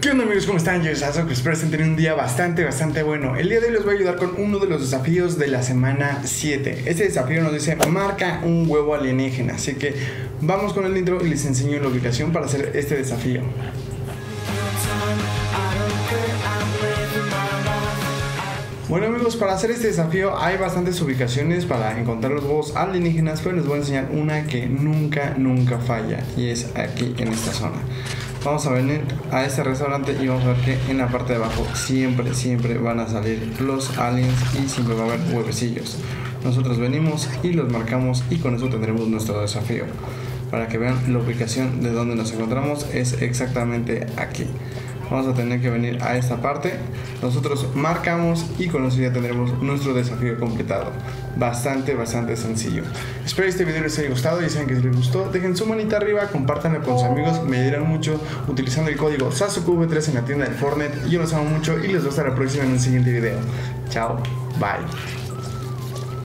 ¿Qué onda amigos? ¿Cómo están? Yo soy Sasuke, espero estén un día bastante, bastante bueno. El día de hoy les voy a ayudar con uno de los desafíos de la semana 7. Este desafío nos dice, marca un huevo alienígena. Así que vamos con el intro y les enseño la ubicación para hacer este desafío. Bueno amigos, para hacer este desafío hay bastantes ubicaciones para encontrar los huevos alienígenas, pero les voy a enseñar una que nunca, nunca falla y es aquí en esta zona. Vamos a venir a este restaurante y vamos a ver que en la parte de abajo siempre, siempre van a salir los aliens y siempre va a haber huevecillos. Nosotros venimos y los marcamos y con eso tendremos nuestro desafío. Para que vean la ubicación de donde nos encontramos es exactamente aquí vamos a tener que venir a esta parte. Nosotros marcamos y con eso ya tendremos nuestro desafío completado. Bastante, bastante sencillo. Espero este video les haya gustado y que si les gustó, dejen su manita arriba, compártanlo con sus amigos, me dirán mucho utilizando el código SASUKV3 en la tienda del Fortnite. Yo los amo mucho y les veo hasta la próxima en un siguiente video. Chao, bye.